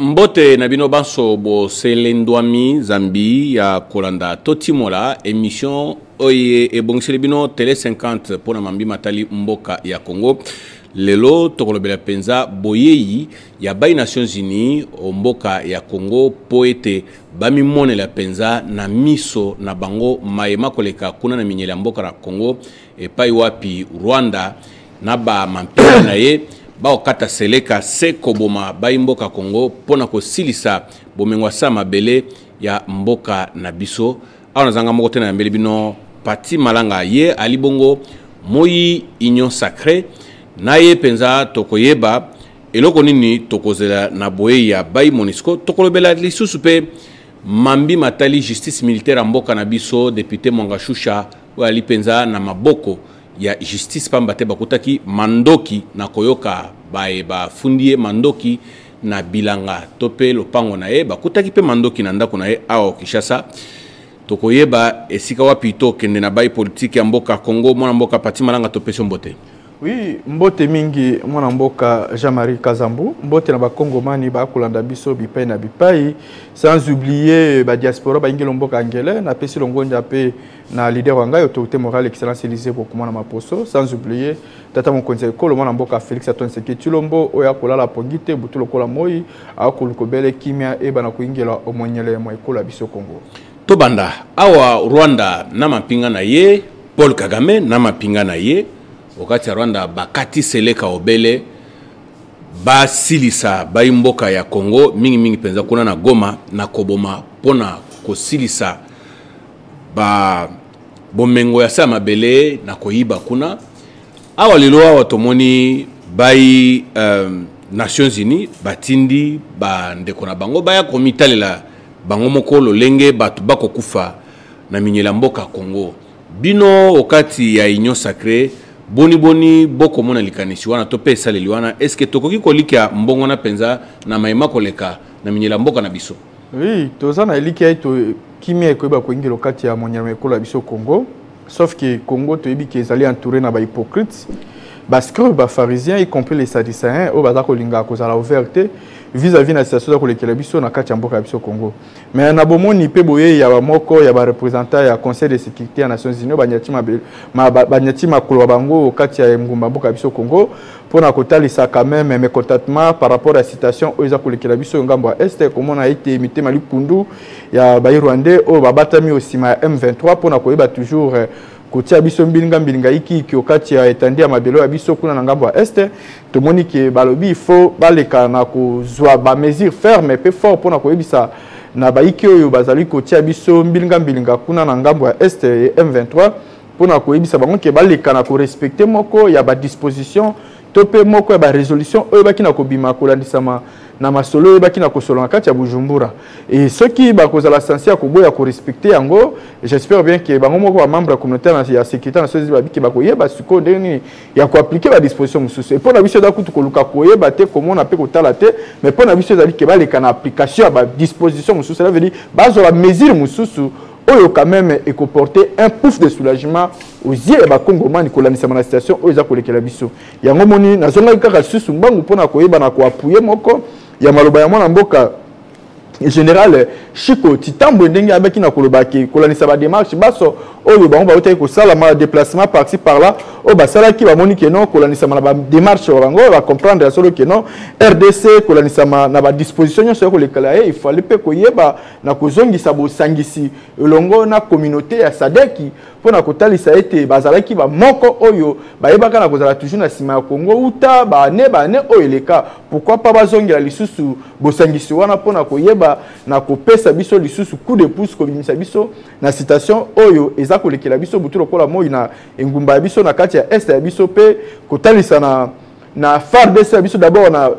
mbote na bino banso boselendwami zambi ya kolanda totimola emission oyo ebongiseli bino tele 50 mpo na mambi matali mboka ya congo lelo tokolobela mpenza boyei ya bai nations unis o mboka ya congo mpo ete bamimonela mpenza na miso na bango maye makoleka kuna na minyele ya mboka na congo epai wapi rwanda na bamampinga na ye bakokata seleka se koboma bai mboka congo mpo na kosilisa bomengo asa mabele ya mboka na biso awa nazanga moko te nayambeli bino pati malanga ye ali bongo moi union sacré na ye mpenza tokoyeba eloko nini tokozela na boye ya bai monisco tokolobela lisusu mpe mambi matali justice militaire ya mboka na biso depute mwangashusha oyo ali mpenza na maboko ya justice mpamba te bakutaki mandoki na koyoka baye bafundi ye mandoki na bilanga to mpe lopango na ye bakutaki mpe mandoki na ndako na ye awa kinshasa tokoyeba esika wapi tokende na bai politiki ya mboka congo mwana mboka pati malanga topesi mbote Oui, mbote mingi mwana mboka Jean-Marie Kazambu, mbote na bakongomani bakolanda biso bipai na bipai, sans oublier ba diaspora bayingelo mboka Angele, na pesi longonja mpe na leader wa ngai autorité morale excellence Elysée Bokuma na Maposo, sans oublier tata mokonzi ya ekolo mwana mboka Felix Antoine Tshisekedi Tshilombo oyo akolala pongi te butu lokola moi, akoluka obele kimia ebana koyingela omonyele mwa ekolo ya biso Congo. tobanda awa rwanda na mampinga na ye paul kagame na mampinga na ye okati ya rwanda bakati seleka obele basilisa bai mboka ya congo mingimingi mpenza kuna na goma na koboma mpo na kosilisa ba bomengo ya se ya mabele na koyiba kuna awa lelo awa tomoni bai um, nations unies batindi bandeko na bango baya komitalela bango moko lolenge bato bakokufa na minyela mboka congo bino okati ya union sacré boniboni bokomona likanisi wana to mpe esaleli wana eske tokoki kolikya mbongwana mpenza na mayema koleka na minyela mboka na biso oui toza na elikya ete kimia ekoyeba koyingela okati ya monyama ekolo ya biso congo Sauf que Congo toyebi ke ezali entouré na ba hypocrites, ba scribes, ba pharisiens, y compris les sadducéens oyo baza kolinga kozala ouvert te vis-à-vis na situation eza kolekela biso na kati ya mboka ya biso Congo. Mais na bomoni mpe boyei ya bamoko ya ba représentants ya Conseil de sécurité ya Nations Unies banyati mabe ma, ba- banyati makolo ya bango kati ya engumba mboka ya biso Congo mpo na kotalisa quand même mécontentement par rapport ya situation oyo eza kolekela biso ngambo ya est komona ete mitema likundu ya bayi rwandais oyo babatami osima ya M23 pona koyeba toujours eh, kotia biso mbilinga mbilinga ikiiki okati ya etandi ya mabelo ya biso kuna na ngambo ya este tomoni ke balobi il faut baleka na kozwa bamesure ferme mpe fort mpona koyebisa na bayiki oyo bazali kotia biso mbilinga mbilinga kuna na ngambo ya este ya m23 mpona koyebisa bango ke baleka na korespecte moko ya badisposition to mpe moko ya baresolution oyo ebaki na kobima kolandisama na masolo oyo ebaki na kosolo na kati ya bujumbura e soki bakozala sensi ya koboya korespecte yango j'espère bien ke bango moko bamembre ya communauté ya sécurité na soki babiki bakoyeba sikoyo ndenge nini ya koaplike badisposition mosusu e mpo na biso eza kutu koluka koyeba te komona mpe kotala te mais mpo na biso ezali ke baleka na application ya badisposition mosusu ela vedi bazwa bamesure mosusu oyo quand même ekoporte un pouf de soulagement aux yeux ya bakongomani kolandisama na situation oyo eza kolekela biso yango moni nazongaki kaka lisusu mbangu mpo na koyeba na koapuye moko ya maloba ya mwana mboka général chiko titambwe ndenge abaki na koloba ke kolandisa bademarche baso oyo bango bautaki kosalama déplacement parti par là oyo basalaki bamoni keno kolandisama na bademarche ya bango bacomprendre ya solo keno rdc kolandisama na badisposition nyonso ya kolekela ye ifali mpe koyeba na kozongisa bosangisi elongo na communauté ya sadeki mpo na kotalisa ete bazalaki bamoko oyo bayebaka na kozala toujours na nsima ya congo uta baane baane oyo eleka pourkui pa bazongela lisusu bosangisi wana mpo na koyeba na kopesa biso lisusu coup de pouce kobimisa biso na citation oyo eza kolekela biso butu lokola moi na engumba ya biso na kati ya este ya biso mpe kotalisa na na fardc ya biso d'abord na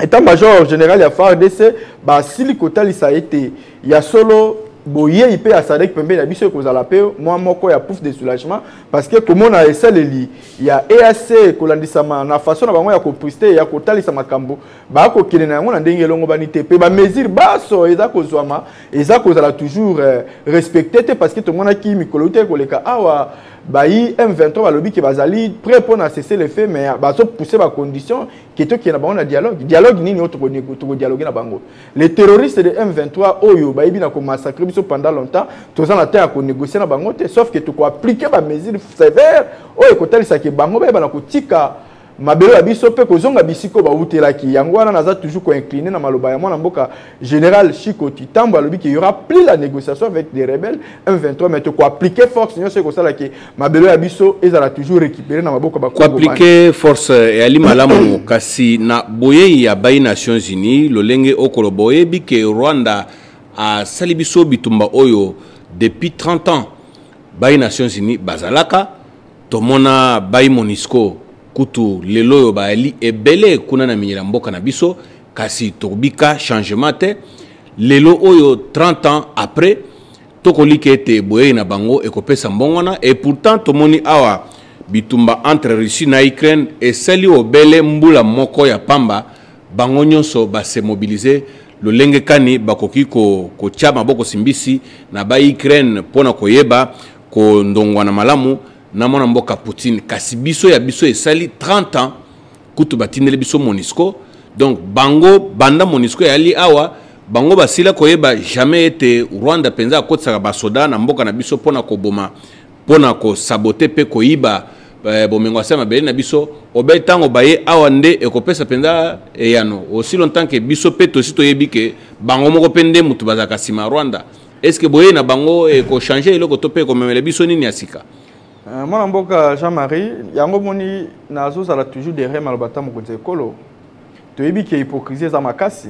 état major général ya fardc basili kotalisa ete ya solo boyei mpe ya sadek pembeni na biso ekozala mpe mwa moko ya pouf de soulagement parce que komona esaleli ya eac kolandisama na façon na bango ya kopriste ya kotalisa makambo bakokende na yango na ndenge elongobani te mpe bamesure baso eza kozwama eza kozala toujours euh, respecte te parce que tomonaki mikolo ute koleka awa bayi m23 balobi ke bazali prêt mpo na cesse le fait mais bazopousse bacondition ke tokende na bango na dialogue dialogue nini oyo tokodialogue na bango les terroristes de m23 oyo bayebi na komassacre biso pendant longtemps toza na temps ya konégocie na bango te sauf ke tokoaplike bamesure sévère oyo ekotalisa ke bango bayeba na kotika mabele ya biso mpe kozonga bisika oyo bawutelaki yango wana naza toujours koincline na maloba ya mwana mboka Général Chico Titambo alobi qu'il y aura plus la négociation avec des rebelles M23 mais ko appliquer force nyo seko sala ke mabelo ya biso ezala toujours récupérer na maboko ba ko appliquer force ya li malamu kasi na boye ya bayi Nations Unies lolenge okolo boye bi ke Rwanda a sali biso bitumba oyo depuis 30 ans bayi Nations Unies bazalaka tomona bayi Monisco kutu lelo yo ba li ebele kuna na minyela mboka na biso kasi tokobika changement te lelo oyo 30 ans après tokolika ete boyei na bango ekopesa mbongo wana et pourtant tomoni awa bitumba entre russie na ukraine esali obele mbula moko ya pamba bango nyonso base mobilize lolenge kani bakoki kotya maboko simbisi na ba ukraine mpo na koyeba kondongwana malamu na mwana mboka poutine kasi biso ya biso esali 30 ans kutu batindeli biso monisco donc bango banda monisco eyali awa bango basila koyeba jamais ete rwanda mpenza akotisaka basoda na mboka na biso mpo na koboma mpo na kosabote mpe koyiba eh, bomengo ase mabele na biso obe ntango baye awa nde ekopesa mpenza eyano aussi longtemps ke biso mpe tosi toyebi ke bango moko mpe nde moto bazalaka nsima ya rwanda est ce que boyei na bango ekochange eloko to mpe ekomemela biso nini ya sika Euh, mwana mboka jean marie yango omoni nazozala toujours derrière maloba ta mokonzi ya ekolo toyebi ke hypocrisie eza makasi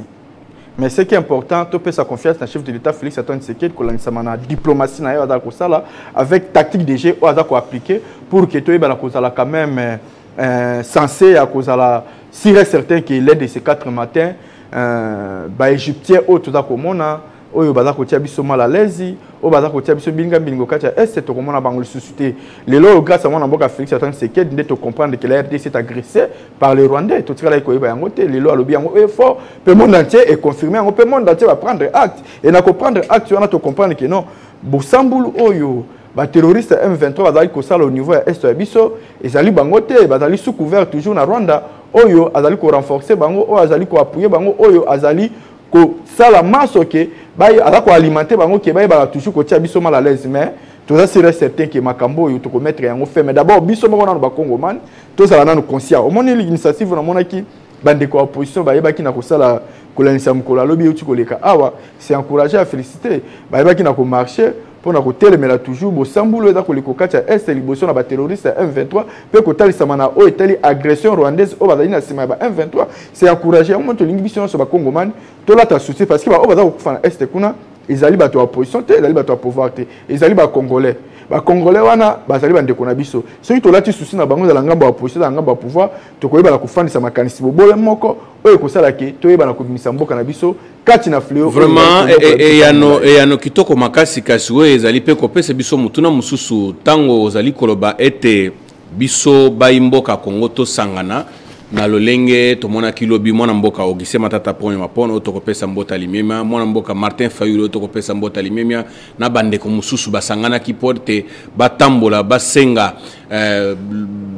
mais ce qui est important topesa confiance na chef de l'état félix antoine tshisekedi kolandisama na diplomatie na ye azala kosala avec tactique de jeu oyo aza koappliquer pour ke toyebana kozala quand même euh, euh sensé ya kozala sire certain que l'aide de ces quatre matins euh, baégyptien oyo toza komona oyo baza kotia biso mal à l'aise oyo baza kotia biso bilinga bilingo kati ya est tokomona bango lisusu te lelo oyo grâce ya mwana mboka félix antoine sekedi nde tocomprendre que la rdc est agressé par le rwandais totikalaki koyeba yango te lelo alobi yango oyo fort mpe monde entier econfirme yango mpe monde entier baprendre acte e na koprendre acte wana tocomprendre que non bosambulu oyo baterroriste ya m23 bazali kosala au niveau ya est ya biso ezali bango te bazali sous couvert toujours na rwanda oyo azali korenforce bango oyo azali koappuye bango oyo azali kosala manso ke aza koalimente bango ke bayebaka toujours kotia biso mal à l'aise mais toza sire certain ke makambo oyo tokometre yango fe mais d'abord biso moko nano bacongomane tozala nano conscient omoni l'initiative namonaki bandeko ya opposition bayebaki na kosala kolandisa mokolo alobi euti koleka awa c'est encouragé à féliciter bayebaki na komarche mpo na kotelemela toujours bosambulu eza koleka kati ya este liboso na baterroriste ya m23 mpe kotalisama na oyo etali agression rwandaise oyo bazali na nsima ya ba m23 se encourage yango moni tolingi biso nyonso bakongomani tolata souci parce que baoyo baza kokufa na este kuna ezali bato ya opposition te ezali bato ya pouvoir te ezali bacongolais bacongolais wana bazali bandeko na biso soki tolati souci na bango ezala ngambo ya opposition ezala ngambo ya pouvoir tokoyeba na kofandisa makanisi bobole moko oyo ekosala ke toyebana kobimisa mboka na biso kati na fleo vraiment e, e, eyano eyano kitoko makasi kasi oyo ezali mpe kopesa biso motuna mosusu ntango ozali koloba ete biso bayi mboka kongo tosangana na lolenge tomonaki lobi mwana mboka augustin matata ponyo mapon oyo tokopesa mbota limemia mwana mboka martin fayul oyo tokopesa mbota limemia na bandeko mosusu basanganaki mpo ete batambola basenga eh,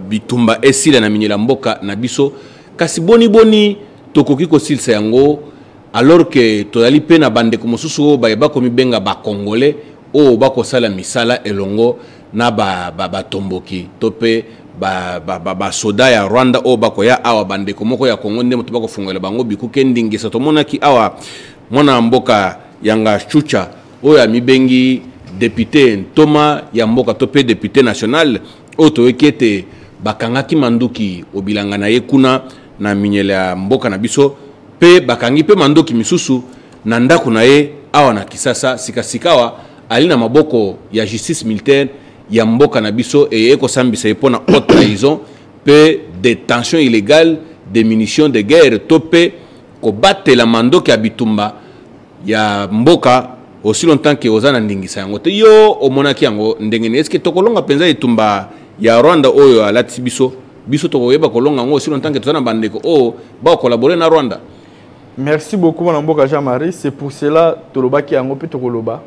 bitumba esila na minyela mboka na biso kasi boni boni tokoki kosilisa yango alors que toyali mpe na bandeko mosusu oyo baye bakomibenga bacongolais oyo bakosala misala elongo na batomboki ba, ba to mpe basoda ba, ba, ba ya rwanda oyo bakoya awa bandeko moko ya congo nde moto bakofungola bango bikuke ndingisa tomonaki awa mwana ya mboka yanga chucha oyo amibengi depute ntoma ya mboka to mpe depute national oyo toyoki ete bakangaki manduki obilanga na ye kuna na minyele ya mboka na biso mpe bakangi mpe mandoki misusu na ndako na ye awa na kisasa sikasikawa ali na maboko ya justice militaire ya mboka na biso eye ekosambisa ye mpo na haute trahison mpe detention illegale de munition de guerre to mpe kobatela mandoki ya bitumba ya mboka aussi longtemps que oza na ndingisa yango te yo omonaki yango ndenge nini eske tokolonga mpenza etumba ya rwanda oyo alati biso biso tokoyeba kolonga yango aussi longtemps que toza na bandeko oyo bakolabore na rwanda merci beaucoup mwana mboka jean marie c'est pour cela tolobaki yango mpe tokoloba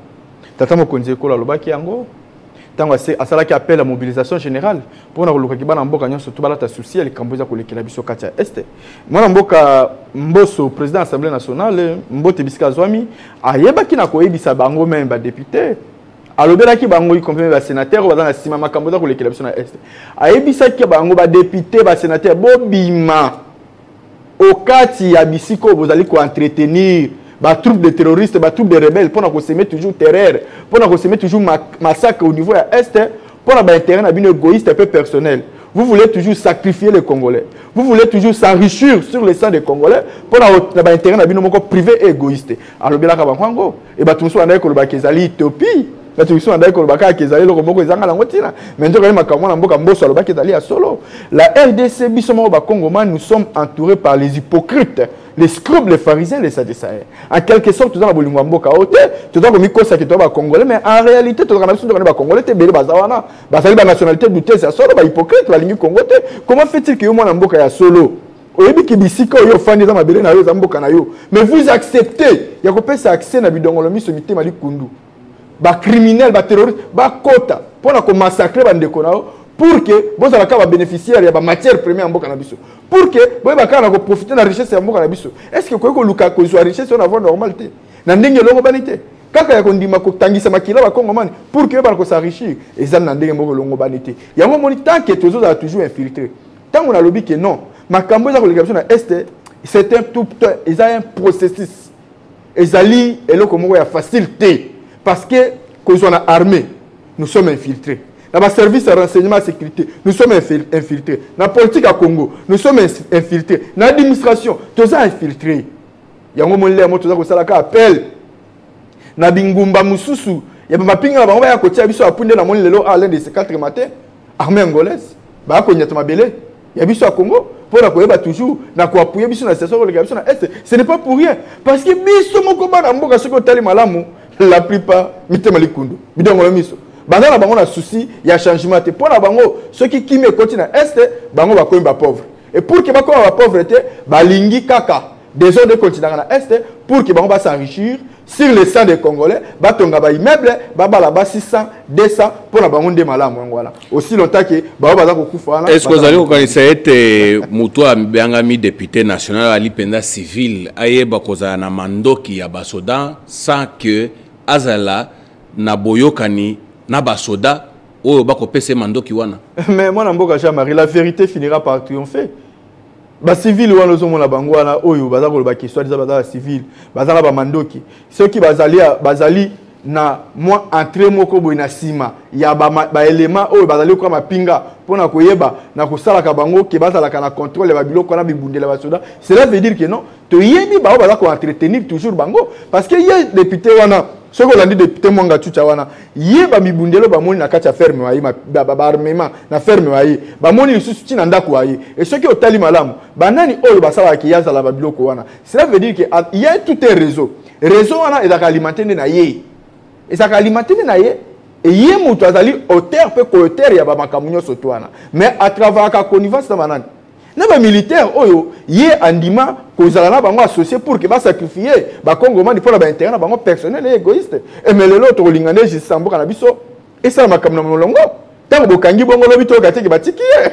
tata mokonzi ekolo alobaki yango ntango asalaki appel ya mobilisation générale mpo na kolukaki bana mboka nyonso to balata susi ya likambo eza kolekela biso kati ya este mwana mboka mboso président ya assemblée nationale mbote bisika azwami ayebaki na koyebisa bango meme badepute alobelaki bango ikompeme basénateur oyo baza na nsima makambo eza kolekela biso na este ayebisaki bango badepute basénateur bobima o kati ya bisika oyo bozali koentretenir batroupe de terroriste batroupe de rebelle mpo na koseme toujours terreur mpo na koseme toujours ma massacre au niveau ya est mpo na baintérêt na bino égoïste mpe personnel vous voulez toujours sacrifier les congolais vous voulez toujours s'enrichir sur le sang des congolais mpo na baintérêt na bino moko privé et égoïste alobelaka bango yango e bato mosusu bandaki kolobaka ezali utopie bato mosusu bandaki koloba kaka ezali eloko moko ezanga nango ntina mai nzoka ye makambo wana mboka mboso alobaki ezali ya solo la rdc biso moko bakongoman nous sommes entourés par les hypocrites les scribes les pharisiens les sadissayen en quelque sorte toza na bolingo ya mboka oyo te toza komikosaki toza bacongolais mais en réalité tozaka na biso tokani bacongolais te ebele baza wana bazali banationalité doutese ya solo bahypocrite balingi congo te comment fait-il ke yo mwana mboka ya solo oyebi ke bisika oyo ofandi eza mabele na yo eza mboka na yo mais vous acceptez ya kopesa accès na bidongolo miso mitema likundu bacriminel baterroriste bakota mpo na komassacre bandeko na yo pour ke bozala kaka babénéficiaire ya bamatière première ya mboka na biso pour ke boyeba kaka na koprofite na richesse ya mboka na biso est ce que okoki koluka kozwa richesse oyo na voie normale te na ndenge elongobani te kaka ya kondima kotangisa makila bakongomani pour ke oyebana kosarichir eza na ndenge moko elongobani te yango omoni tanke tozozala toujours infiltre ntango nalobi ke non makambo eza koleka biso na este c'est un tout eza un processus ezali eloko moko ya facile te parce que kozwa na armée nous sommes infiltrés na baservice ya renseignement ya sécurité nous sommes infiltrés na politique ya congo nous sommes infiltrés na administration toza infiltré yango moni lea mo toza kosalaka appel na bingumba mosusu ya bamapinga na bango baya kotia biso apui nde namoni lelo a lende se 4 matin armée angolaise ba ko nyata mabele ya biso ya Congo pour la koyeba toujours na ko appuyer biso na situation koleka biso na est ce n'est pas pour rien parce que biso moko bana mboka soki otali malamu la plupart mitema likundu bidongo na miso baza na bango na souci ya changement te mpo na bango soki kimi ekoti na est bango bakomi bapauvre et pour ke bakoma bapauvre te balingi kaka desordre ekontinaka na est pour ke bango basenrichir sur le sang des congolais batonga baimmeuble babala basi 100 200 mpo na bango nde malamu yango wana aussi longtemps ke bango baza kokufa wana est ce que ozali kokanisa ete motu oyo abyangami député national ali mpenza civile ayeba kozala na mandoki ya basoda sans que azala na boyokani na basoda oyo bakopesa ye mandoki wana mais mwana mboka jean marie la vérité finira par triompher bacivile wana ozomona bango wana oyo baza koloba kesoi eza baza bacivile baza na bamandoki soki bazali, bazali na mwa entré moko boye na nsima ya baelema ba oyo bazali koka mapinga mpo na koyeba na kosalaka bango ke bazalaka na contrôle ya babiloko wana bibundela basoda cela veut dire que non toyebi bango baza ko entretenir toujours bango parce que ye député wana soki olandi député mwanga chucha wana ye bamibundelo bamoni na kati ya ferme wa ye baarmement na ferme wa ye bamoni lisusu ntina ndako wa ye e soki otali malamu banani oyo basalaka ke ye azala babiloko wana cela veut dire ke ah, ye tout un réseau réseau wana ezalaka alimente nde na ye ezalaka alimente nde na ye eye moto azali auteur mpe coauteur ya bamakambo nyonso to wana mais atravaillaka connivence na banani na ba militaire oyo ye andima kozala na bango associé pour que basacrifie bakongomani mpo na baintérêt na bango personnel e égoïste eme lelo tokolinga nde jisambuka na biso esala makambo na molongo ntango bokangi bongo lobi toyoka te ke batiki ye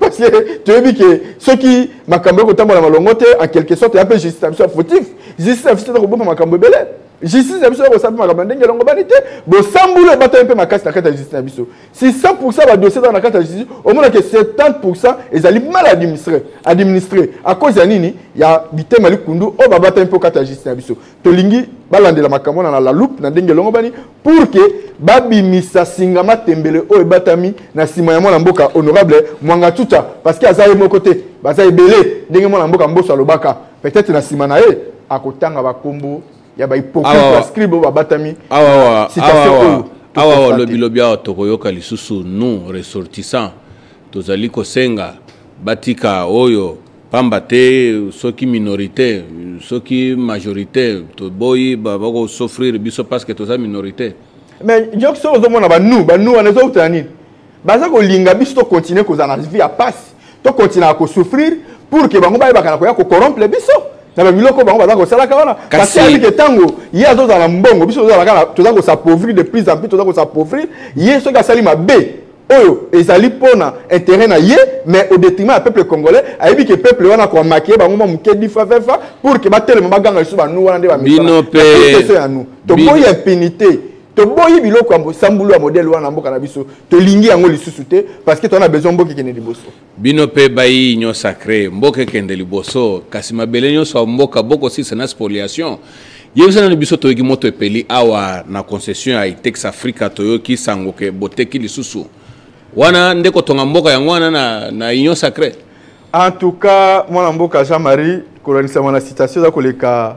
parce que toyebi ke soki makambo ekotambola malongo te en quelque sorte ya mpe justice na biso ya fautif justice na biso tokobomba makambo ebele justice na biso ekosala mpe makambo ya ndenge elongobani te bosambuli ebatami mpe makasi na kati ya justice na biso si 100% ba dossier dans la carte ya justice omona que 70% ezali mal administré administré à cause ya nini ya bitema likundu oyo babatami mpo kata ya justice na biso tolingi balandela makambo wana na la loupe na ndenge elongobani pour que babimisa singa matembele oyo ebatami na nsima ya mwana mboka honorable mwanga tuta parce que aza ye moko te baza ebele ndenge mwana mboka mboso alobaka peut-être na nsima na ye akotanga bakombo ya ba hypocrite ba scribe ba batami awa awa awa lobi lobi awa tokoyoka lisusu nous ressortissants tozali kosenga batika oyo pamba te soki minorité soki majorité toboyi bakosouffrir biso parce que toza minorité mais nyoki soki ozomona banu banu wana ezokutana nini baza kolinga biso to continuer kozala na vie ya pasi to continuer ko souffrir pour que bango bayebaka na koya ko corrompre biso na babiloko bango baza kosalaka wana kasi ayebi ke ntango ye azozala na mbongo biso tozalaka toza kosapauvrir de plus en plus toza kosapauvrir ye soki asali mabe oyo ezali mpona intérêt na ye mais au détriment ya peuple congolais ayebi ke peuple wana koamake bango mwa moke difafafa pour ke batelema baganga lisusu banu wana nde bamesana ya nu toboyi impunité toboyi biloko ya mosambulu ya modele wana na mboka na biso tolingi yango lisusu te parce que tozana besoin mboka ekende liboso bino mpe bayi union sacré mboka ekende liboso kasi mabele nyonso ya mboka bokosisa na spoliation yebisa nani biso toyoki moto epeli awa na concession ya itex africa toyoki sango ke boteki lisusu wana nde kotonga mboka yango wana na, na union sacré en tout cas mwana mboka jean marie kolanisama na citation eza koleka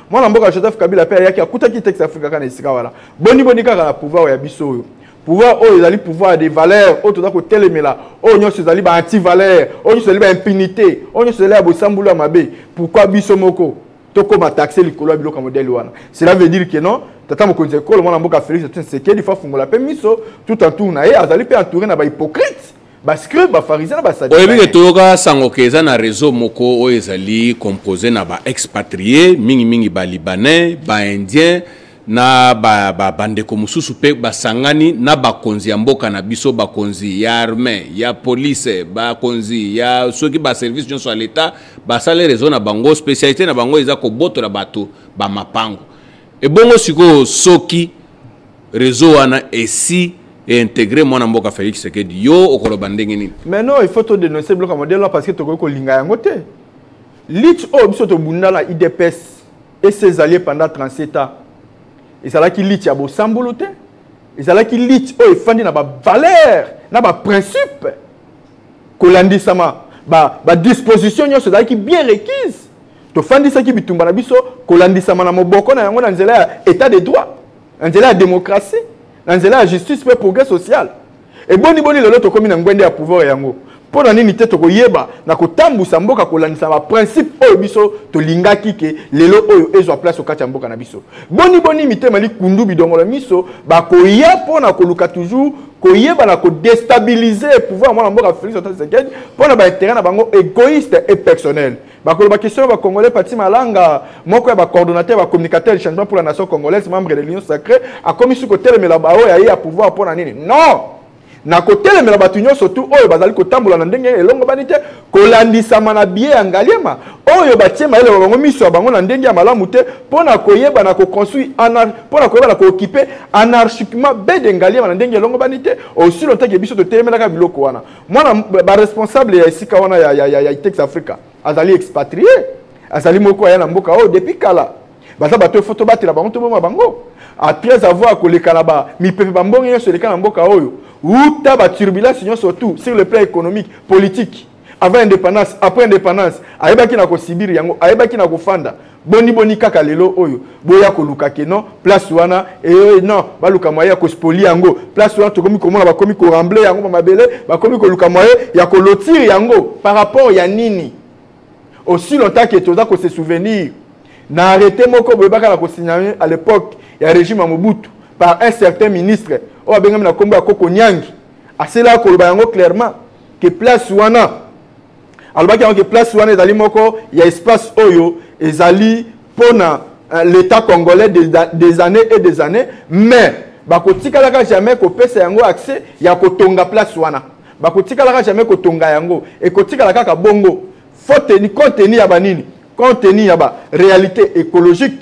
mwana mboka joseph kabila mpe ayaki akutaki texte afrika kaka na esika wana boniboni kaka na pouvoir ya biso oyo pouvoir oyo ezali pouvoir de valeur oyo toza kotelemela oyo nyonso ezali ba antivaleur oyo nyonso ezali ba impunité oyo nyonso ezali ya bosambulu ya mabe pourkui biso moko tokoma taxe likolo ya biloko ya modele wana cela veut dire que non tata mokonzi ya ekolo mwana mboka félix tshisekedi fo afungola mpe miso tout en tour na ye azali mpe entouré na bahypocrite bascribe bafarisien na basadisi oyebi ke toyoka sango ke eza na réseau moko oyo ezali compose na baexpatrie mingimingi balibanais baindien na bandeko ba, ba mosusu mpe basangani na bakonzi ya mboka na biso bakonzi ya armée ya police bakonzi ya soki baservice nyonso ya leta basali réseau na bango spécialité na bango eza kobotola bato bamapango ebongo sikoyo soki réseau wana esi eintegre mwana mboka félix sekedi yo okoloba ndenge nini mais non il faut todénonce biloko ya modele wana parce que tokoki kolinga yango te lit oyo biso tobunda na idps esi ezali pendant 37 ans ezalaki lit ya bosambulu te ezalaki lit oyo efandi na bavaleur na baprincipe kolandisama badisposition ba nyonso ezalaki bien requise tofandisaki bitumba na biso kolandisama na moboko na yango na nzela ya état de droit na nzela ya démocratie na nzela ya justice mpe progrès social eboni boni lelo tokomi na ngwende ya pouvoir yango mpo na nini te tokoyeba na kotambwisa mboka kolandisa baprincipe oyo biso tolingaki ke lelo oyo ezwa place okati ya mboka na biso boni boni mitema likundu bidongolo miso bakoya mpo na koluka toujours koyeba na kodestabilize pouvoir mwana mboka félix antoine tshisekedi mpo na baintérêt na bango égoïste et personnel bakoloba question ya bacongolais pati malanga moko ya bacoordonnateur ya bacommunicateur ya changement pour la nation congolaise membre de l'union sacré akomisi kotelemela baoyo aye ya pouvoir mpo na nini non na kotelemela bato nyonso tu oyo bazali kotambola na ndenge elongobani te kolandisama na biye ya ngaliema oyo batie mayele ba bango miso ya bango na ndenge ya malamu te mpo na koyeba na koconstruire mpo na koyeba na kookipe anarchiquement bede ngaliema na ndenge elongobani te osi lotake biso totelemelaka biloko wana mwana baresponsable ya esika wana ya, ya, ya, ya itex africa azali expatrie azali moko aya na mboka oyo depuis kala baza bato efo tobatela bango toboma bango après avoir koleka na bamipepe bambonge nyonso eleka na mboka oyo uta baturbulence nyonso tout sur le plan économique politique avant indépendance après indépendance ayebaki na kosibiri yango ayebaki na kofanda boni boni kaka lelo oyo boya koluka ke non place wana ee eh, non baluka mwaye ya kospoli yango place wana tokomi komona bakomi koramble yango ba mabele bakomi koluka mwaye ya kolotire yango par rapport ya nini aussi longtemps ke toza kose souvenir na arrete moko boyebaka na kosignale à l'époque ya régime ya mobutu par un certain ministre oyo abengami na nkombo ya koko nyangi aselaka koloba yango clairement ke place wana alobaki yango ke place wana ezali moko ya espace oyo ezali mpo na euh, l'état congolais des, des années et des années mais bakotikalaka jamais kopesa yango accès ya kotonga place wana bakotikalaka jamais kotonga yango ekotikala kaka bongo fo teni compte teni ya banini compte teni ya ba réalité écologique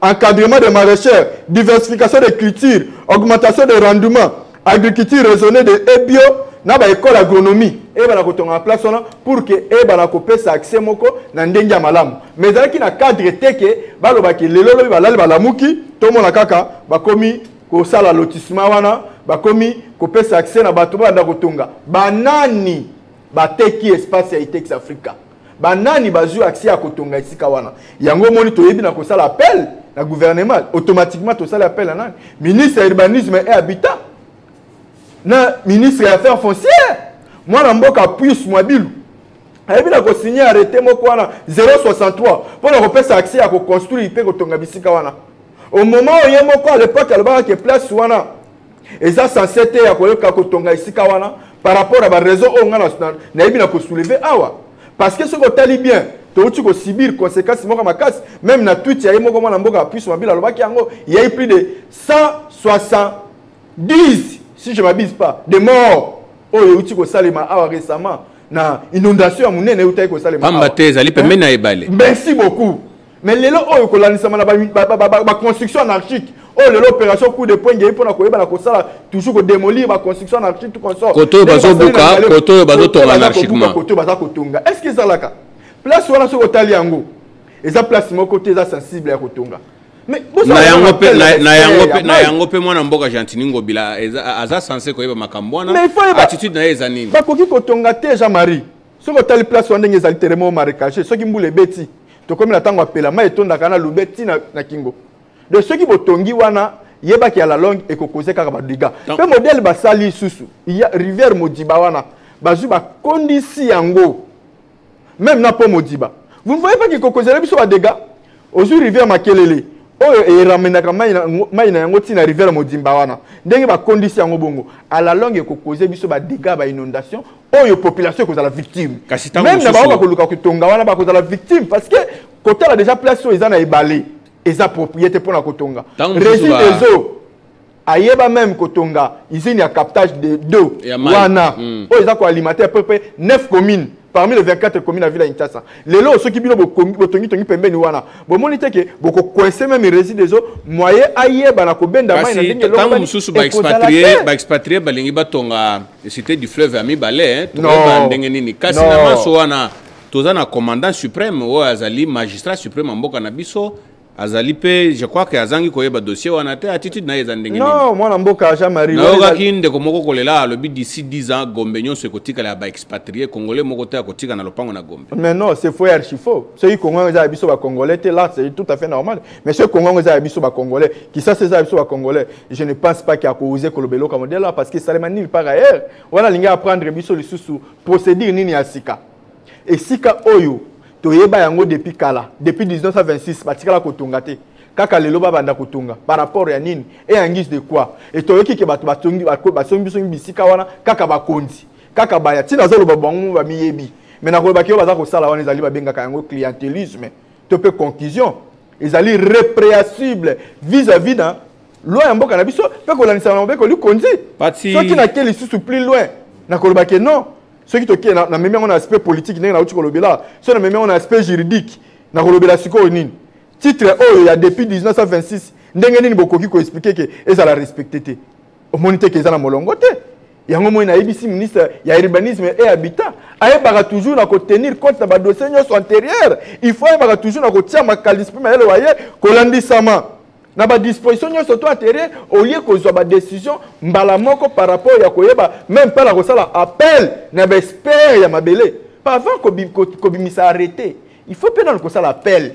encadrement des maraîchers, diversification des cultures, augmentation des rendements, agriculture raisonnée de et bio, na ba école agronomie ebana kotonga na place wana pour que ebana kopesa accès moko na ndenge ya malamu mais ezalaki na cadre te ke balobaki lelo lobi balali balamuki tomona kaka bakomi kosala lotissement wana bakomi kopesa accès na bato babanda kotonga banani bateki espace ya itex africa banani bazwi accès ya kotonga esika wana yango omoni toyebi na kosala appel na gouvernement automatiquement tosali appel na nani ministre ya urbanisme et habitat na ministre ya affaires foncières mwana mboka puce mwabilu ayebi na kosigne arrete moko wana 063 mpo na kopesa accès ya koconstruire mpe kotonga bisika wana au moment oye moko à l'époque alobaka ke place wana eza sense te ya koyoka kotonga esika wana par rapport ya baraison oyo ngai nayebi na kosouleve awa parce que soki otali bien touti kosibir conséquence moko makasi même na twit ya ye moko mwana mboka puisse mabila alobaki yango yai plus de 170 si je m'abuse pas de mort oyo euti kosalema awa récemment na inondation ya monene eutaki kosalema pamba te ezali pembeni na ebale merci beaucoup mais lelo oyo kolandisama na baconstruction ba, ba, ba, anarchique oyo lelo opération coup de poing ngei mpona koyebana kosala toujours kodemolir baconstruction anarchique tout consort koto oyo bazobuka koto oyo bazotonga anarchiquement koto oyo baza kotonga est ce que ezalaka place wana soki otali yango eza place moko te eza sensible ya kotonga na yango pe na yango pe na yango pe mwana mboka gentini ngobila aza sense koyeba makambo wana attitude na ye eza nini bakoki kotonga te jean marie soki otali place wana ndenge ezali terrain moko marécage soki mbula ebeti tokomi na ntango ya mpela mai etondaka na lube ti na, na kingo donc soki botongi wana yebaki ya la longue ekokoze kaka badiga mpe modele basali lisusu ya rivière modiba wana bazwi bakondisi yango meme na mpo modiba vous ne voyez pas kikokozela biso badega ozwi rivière makelele oyo eramenaka mai na yango ntina rivière modimba wana ndenge bakondisi yango bongo à la longue ekokoze biso badega ba inondation oyo population ekozala victime meme na bango bakoluka kotonga wana bakozala victime parce que kotala déjà place oyo eza na ebale eza propriété mpona kotonga resi des eaux ayeba meme kotonga usine ya captage de d'eau wana hmm. oyo eza koalimenter peu près 9 communes parmi les 24 communes ya ville ya Kinshasa lelo soki bino botongi tongi pembeni wana bomoni te ke bokokoinse meme resi des eaux moyen ayeba na kobenda mai na ndenge eloko ntango mosusu baexpatrie balingi batonga cité du fleuve ya mibale eh, tokoyeba ndenge nini kasi na manso wana toza na commandant suprême oyo azali magistrat suprême ya mboka na biso azali mpe je crois ke azangi koyeba dossier wana te attitude na ye eza ndenge non mwana mboka jean marie nayokaki ndeko moko kolela alobi d'ici 10 ans gombe nyonso ekotikala ya baexpatrie congolais moko te akotika na lopango na gombe mais non c'est faux archi faux soki congo eza ya biso bacongolais te là c'est tout à fait normal Monsieur Congo yango eza ya biso ba Congolais. Kisasa eza ya biso ba Congolais. Je ne pense pas qu'il y a causé koloba eloko modèle là parce que salema nulle part ailleurs. Wana lingi apprendre biso lisusu procédure nini ya sika. Esika oyo toyeba yango depuis kala, depuis 1926 batikala kotonga te. Kaka lelo babanda kotonga par rapport ya nini et en guise de quoi? Et toyoki ke bato batongi basongi biso bisika wana kaka bakonzi. Kaka baya tina azoloba bango bamiyebi. Mais nakoloba ke oyo baza kosala wana ezali babengaka yango clientelisme. to mpe conclusion ezali repréhensible vis-à-vis na loi ya mboka na biso mpe kolandisama na mobeko likonzi soki nake lisusu plus loin nakoloba ke non soki tokei na memi yango na aspect politique ndenge nauti kolobela soki na memi yango na aspect juridique nakolobela sikoyo nini titre oyo ya depuis 1926 ndenge nini bokoki koexplike ke ezala respecte te omoni te ke eza na molongo te yango moi nayebisi ministre ya urbanisme et habitat ayebaka toujours na kotenir compte na badossier nyonso antérieure il faut ayebaka toujours na kotia makalisi mpe mayele wa ye kolandisama na badisposition nyonso to antérieure olie kozwa badécision mbala moko par rapport ya koyeba meme mpe na kosala appel na baexpert ya mabele avant kobimisa arrete il faut mpe nano kosala appel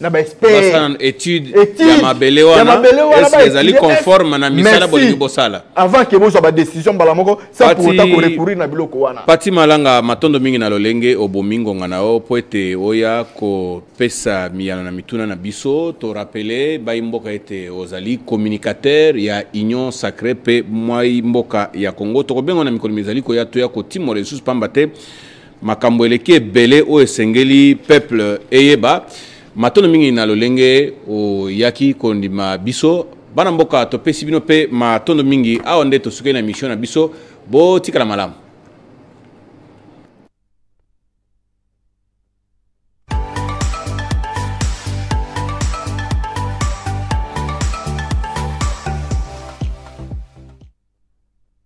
na baexpert étude ya mabele wana eske ezali conforme na misala bolingi bosala avant ke bozwa badécision mbala moko sa pourta korecourir na biloko wana pati malanga matondo mingi na lolenge obomi ngonga na yo mpo ete oya kopesa miyano na mituna na biso torapele bai mboka ete ozali communicateur ya union sacré mpe mwai mboka ya congo tokobenga na mikolo mizali koya toya kotimola lisusu mpamba te makambo eleki ebele oyo esengeli peuple eyeba matono mingi na lolenge oyaki kondima biso bana mboka topesi bino mpe matondo mingi awa nde tosukeli na mission na biso botikala malamu